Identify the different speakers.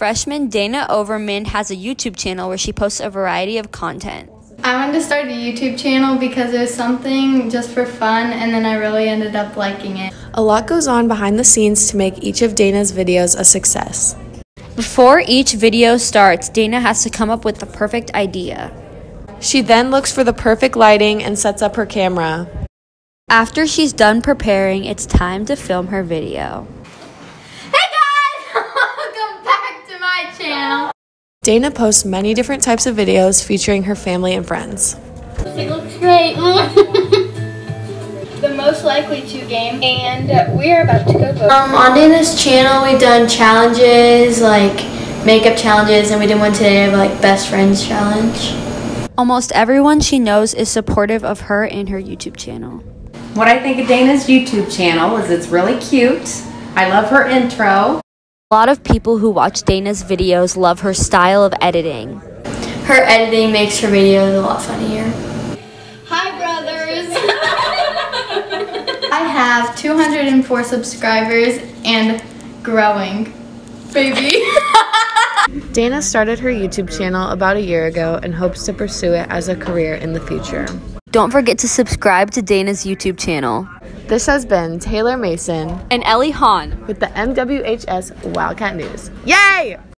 Speaker 1: freshman Dayna Overman has a YouTube channel where she posts a variety of content.
Speaker 2: I wanted to start a YouTube channel because it was something just for fun, and then I really ended up liking it.
Speaker 3: A lot goes on behind the scenes to make each of Dayna's videos a success.
Speaker 1: Before each video starts, Dayna has to come up with the perfect idea.
Speaker 3: She then looks for the perfect lighting and sets up her camera.
Speaker 1: After she's done preparing, it's time to film her video.
Speaker 3: Dayna posts many different types of videos featuring her family and friends.
Speaker 2: It looks great. the most likely to game, and we are about to go vote.
Speaker 4: Um, on Dayna's channel, we've done challenges like makeup challenges, and we did one today of like best friends challenge.
Speaker 1: Almost everyone she knows is supportive of her and her YouTube channel.
Speaker 5: What I think of Dayna's YouTube channel is it's really cute. I love her intro.
Speaker 1: A lot of people who watch Dayna's videos love her style of editing.
Speaker 4: Her editing makes her videos a lot funnier.
Speaker 2: Hi, brothers. I have 204 subscribers and growing. Baby.
Speaker 3: Dayna started her YouTube channel about a year ago and hopes to pursue it as a career in the future.
Speaker 1: Don't forget to subscribe to Dayna's YouTube channel.
Speaker 3: This has been Taylor Mason
Speaker 1: And Ellie Hahn.
Speaker 3: with the MWHS Wildcat News. Yay!